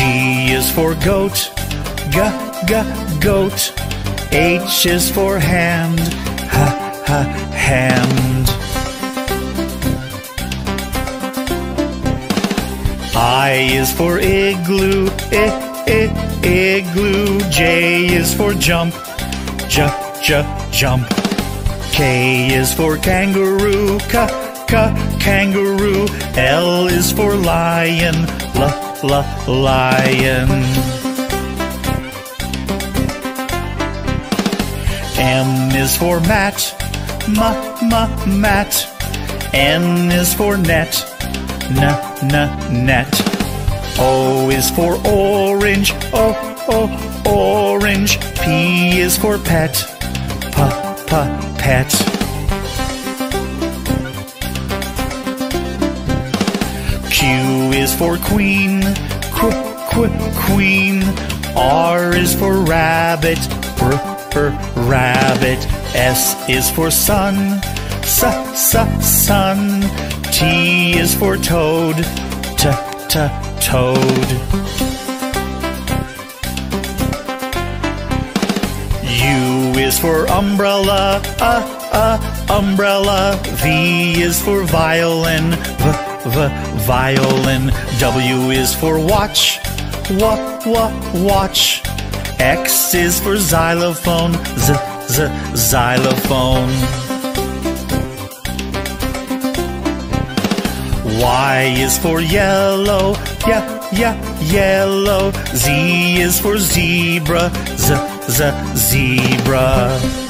G is for goat, g, g, goat. H is for hand, h, h, hand. I is for igloo, I, I, igloo. J is for jump, j, j, jump. K is for kangaroo, k, k, kangaroo. L is for lion, l, l, lion. M is for mat, m, m, mat. N is for net, n, n, net. O is for orange, o, o, orange. P is for pet, p, p, pet. Q is for queen, qu, qu, queen. R is for rabbit, r, r, rabbit. S is for sun, s, s, sun. T is for toad, t, t, toad. U is for umbrella, uh, uh, umbrella. V is for violin, v, v, violin. W is for watch, w, w, watch. X is for xylophone, z, z, xylophone. Y is for yellow, yeah, yeah, yellow. Z is for zebra, z, z, zebra.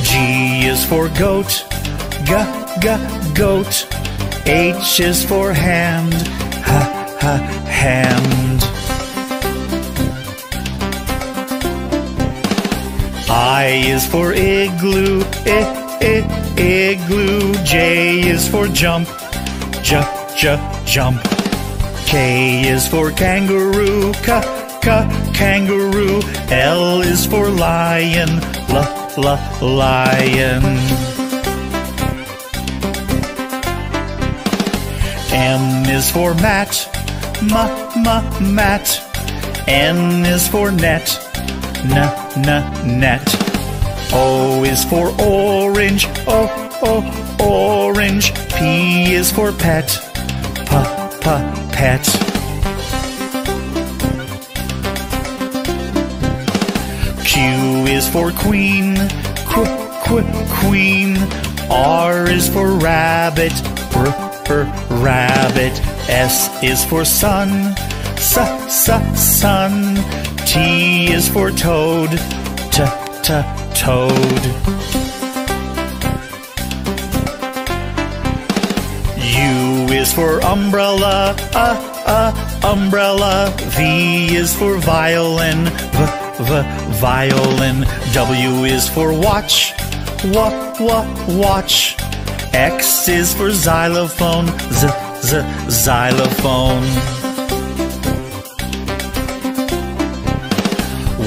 G is for goat, g, g, goat. H is for hand, h, h, hand. I is for igloo, I, I, igloo. J is for jump, j, j, jump. K is for kangaroo, k, k, kangaroo. L is for lion, l, lion. M is for mat, ma m, mat. N is for net, na na net. O is for orange, o, o, orange. P is for pet, p, p, pet. Q is for queen, qu, qu, queen. R is for rabbit, r, r, rabbit. S is for sun, s, s, sun. T is for toad, t, t, toad. U is for umbrella, uh, uh, umbrella. V is for violin, v, v, violin. W is for watch, w, w, watch. X is for xylophone, z, z, xylophone.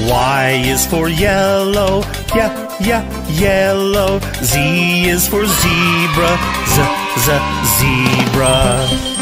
Y is for yellow, yeah, yeah, yellow. Z is for zebra, z, z, zebra.